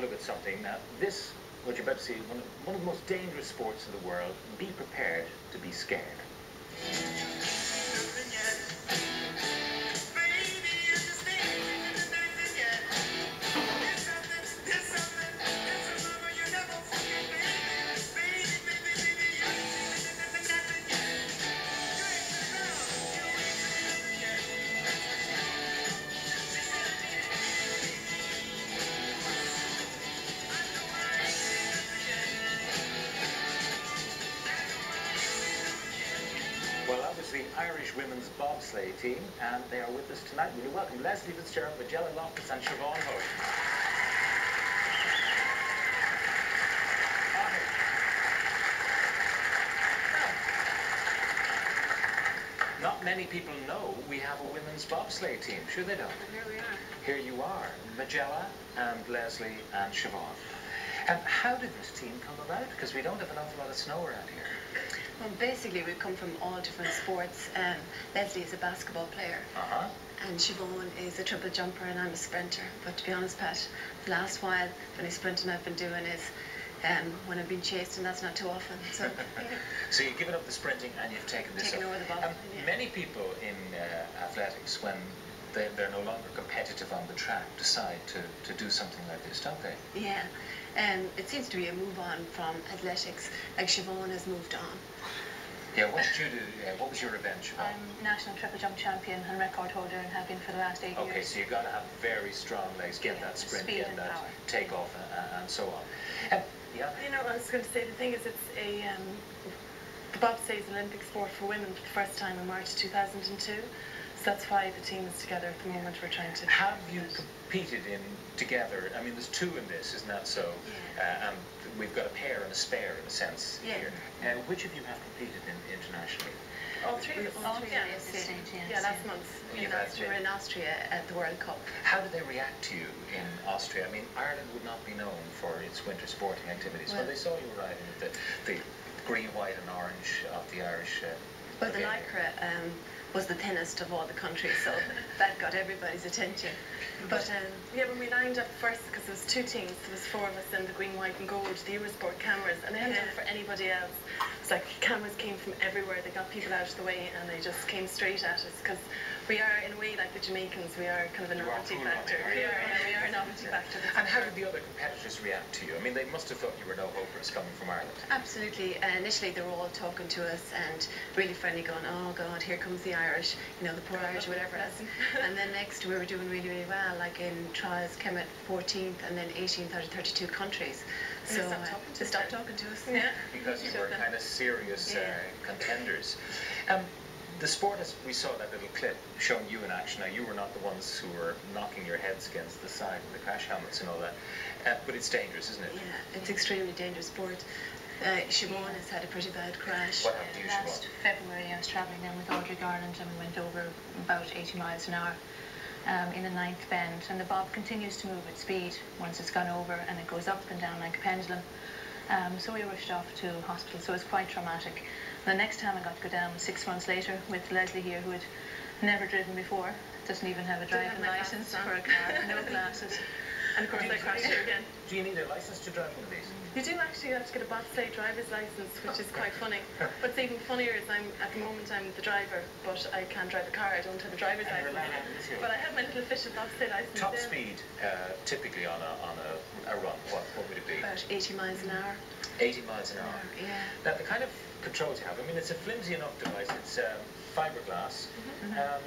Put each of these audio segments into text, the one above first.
a look at something. Now, this, what you're about to see, one of, one of the most dangerous sports in the world. Be prepared to be scared. Well, that was the Irish women's bobsleigh team, and they are with us tonight. You welcome Leslie Fitzgerald, Majella Loftus, and Siobhan Hoey. Not many people know we have a women's bobsleigh team. Sure they don't. And here we are. Here you are, Majella and Leslie and Siobhan. And how did this team come about? Because we don't have an awful lot of snow around here. Well, basically, we come from all different sports. Um, Leslie is a basketball player, Uh-huh. and Siobhan is a triple jumper, and I'm a sprinter. But to be honest, Pat, the last while, the only sprinting I've been doing is um, when I've been chased, and that's not too often. So, So you've given up the sprinting and you've taken this Taken up. over the Um, yeah. Many people in uh, athletics, when they, they're no longer competitive on the track, decide to, to do something like this, don't they? yeah. Um, it seems to be a move on from athletics. Like Siobhan has moved on. Yeah, what did you do? Uh, what was your event, Siobhan? I'm national triple jump champion and record holder and have been for the last eight Okay, years. Okay, so you've got to have very strong legs, get Yeah, that sprint, speed get and that power. takeoff, and, and so on. And, yeah, You know, I was going to say the thing is, it's a um, the bobsleigh is an Olympic sport for women for the first time in March 2002. So that's why the team is together at the moment. We're trying to. have you competed in together? I mean, there's two in this, isn't that so? Uh, and we've got a pair and a spare in a sense Yeah. here. Uh, which of you have competed in, internationally? All three of us. All three yeah, at this yes. yeah, last month. You've In had Austria, we're in Austria at the World Cup. How do they react to you in Austria? I mean, Ireland would not be known for its winter sporting activities. when Well- they saw you riding with the, the green, white, and orange of the Irish. Uh, Well, the. Lycra um, was the thinnest of all the countries, so that got everybody's attention. But um, Yeah, when we lined up first, because there was two teams, there was four of us in the green, white, and gold, the Eurosport cameras, and they hadn't done for anybody else. It's like cameras came from everywhere. They got people out of the way, and they just came straight at us because we are, in a way, like the Jamaicans. We are kind of a novelty cool factor. We are are, yeah, we are a novelty factor. And how did the other competitors react to you? I mean, they must have thought you were no hopers coming from Ireland. absolutely, uh, initially they were all talking to us and really friendly, going, "Oh God, here comes the Irish," you know, the poor Irish, whatever else. and then next we were doing really, really well. Like in trials, came at 14th, and then 18th out of 32 countries. And So they stopped uh, talking to they us stopped talking to us. Yeah. because you were kind of serious uh, contenders. Um, the sport, as we saw that little clip showing you in action. Now, you were not the ones who were knocking your heads against the side with the crash helmets and all that, uh, but it's dangerous, isn't it? Yeah, it's extremely dangerous sport. Uh, Siobhan has had a pretty bad crash. What happened to you, Last Siobhan? February I was travelling then with Audrey Garland and we went over about 80 miles an hour um, in the ninth bend and the bob continues to move at speed once it's gone over and it goes up and down like a pendulum. Um, so we rushed off to hospital so it was quite traumatic. The next time I got to go down was six months later with Leslie here who had never driven before, doesn't even have a Didn't have driving licence for a car, no glasses. And of course, I crashed here again. Do you need a license to drive one of these? You do actually have to get a bobsleigh driver's license, which is quite funny. What's even funnier is I'm at the moment I'm the driver, but I can't drive a car. I don't have a driver's And license. allowed to this here. But I have my little official bobsleigh license. Top there. speed, uh, typically on a on a, a run, what what would it be? About 80 miles an hour. 80 miles an hour. Yeah. Now, the kind of controls you have, I mean, it's a flimsy enough device. It's um, fiberglass. Mm-hmm. Um,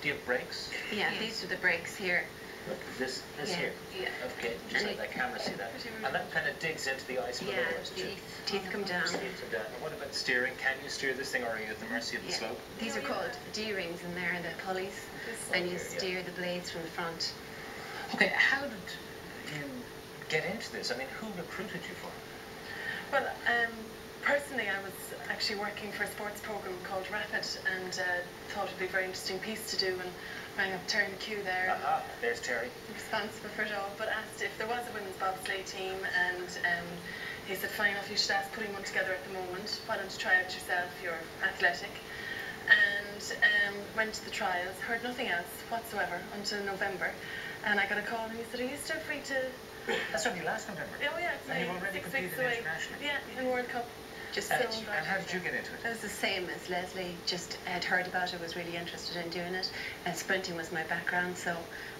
do you have brakes? Yeah, Yes. these are the brakes here. Look, this, this Yeah, here. yeah. Okay, just And let that camera see that. And that kind of digs into the ice below, Yeah, doesn't teeth, teeth come down. Teeth are down. And what about steering? Can you steer this thing, or are you at the mercy of the Yeah. slope? These are called D-rings and they're the pulleys. This- And you Okay, yeah. steer the blades from the front. Okay, how did you get into this? I mean, who recruited you for it? Well, um, personally, I was actually working for a sports program called Rapid, and uh, thought it'd be a very interesting piece to do, and rang up Terry McHugh there. Aha, there's Terry. responsible for it all, but asked if there was a women's bobsleigh team, and um, he said, fine enough, you should ask putting one together at the moment. Why don't you try out yourself? You're athletic. And um, went to the trials, heard nothing else whatsoever until November. And I got a call and he said, are you still free to That's only last November. Oh yeah, it's already six weeks away. Yeah, in World Cup. Just And, So and how did you get into it? It was the same as Leslie, just had heard about it, was really interested in doing it. And sprinting was my background, so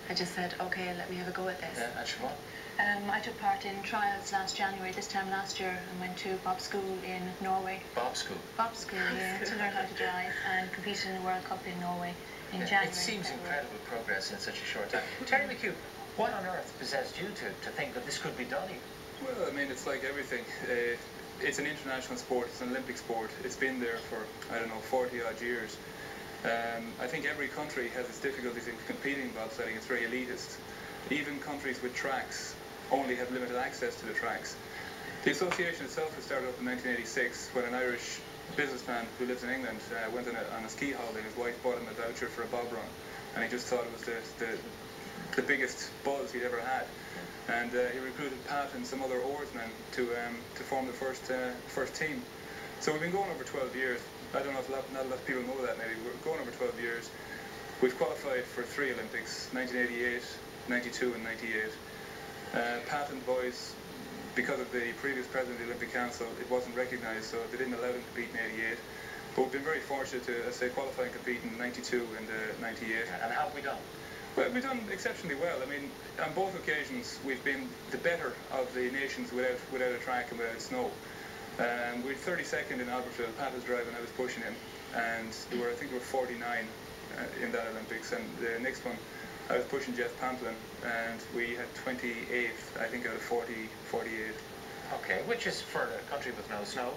I just said, okay, let me have a go at this. And Siobhan? Um, I took part in trials last January, this time last year, and went to Bob School in Norway. Bob School. Bob School, yeah, to learn how to drive and competed in the World Cup in Norway in Yeah, January. It seems February. incredible progress in such a short time. Terry McHugh, what on earth possessed you to, to think that this could be done even? Well, I mean, it's like everything. Uh, it's an international sport. It's an Olympic sport. It's been there for I don't know 40 odd years. Um, I think every country has its difficulties in competing in bobsledding. It's very elitist. Even countries with tracks only have limited access to the tracks. The association itself was started up in 1986 when an Irish businessman who lives in England uh, went on a, on a ski holiday. His wife bought him a voucher for a bob run, and he just thought it was the, the, the biggest buzz he'd ever had. And uh, he recruited Pat and some other oarsmen to um, to form the first uh, first team. So we've been going over 12 years. I don't know if lot, not a lot of people know that maybe. We're going over 12 years. We've qualified for three Olympics, 1988, 92 and 98. Uh, Pat and boys, because of the previous president of the Olympic Council, it wasn't recognised, so they didn't allow them to compete in 88. But we've been very fortunate to, I say, qualify and compete in 92 and uh, 98. And how have we done? Well, we've done exceptionally well. I mean, on both occasions, we've been the better of the nations without without a track and without snow. Um, we were 32nd in Albertville. Pat was driving, I was pushing him, and there were I think there were 49 uh, in that Olympics. And the next one, I was pushing Jeff Pamplin, and we had 28th, I think, out of 40, 48. Okay, which is for a country with no snow,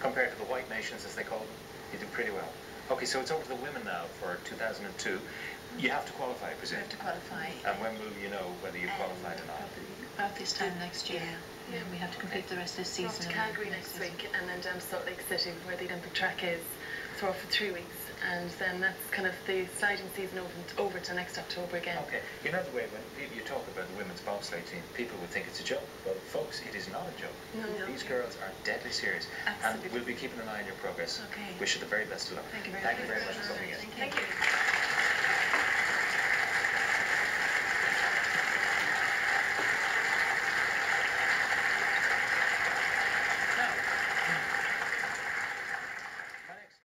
compared to the white nations as they call them, you do pretty well. Okay, so it's over to the women now for 2002. You have to qualify, I We presume. have to qualify. And when will you know whether you've qualified or not? About this time next year. Yeah. Yeah, we have to complete the rest of this We're off season. to and Calgary next next season. week and then down to Salt Lake City where the Olympic track is. So we're off for three weeks and then that's kind of the sliding season over, over to next October again. Okay, you know the way when people, you talk about the women's bobsleigh team, people would think it's a joke. Well, folks, it is not a joke. No. no. These girls are deadly serious. Absolutely. And we'll be keeping an eye on your progress. Okay. Wish you the very best of luck. Thank you very Thank you very much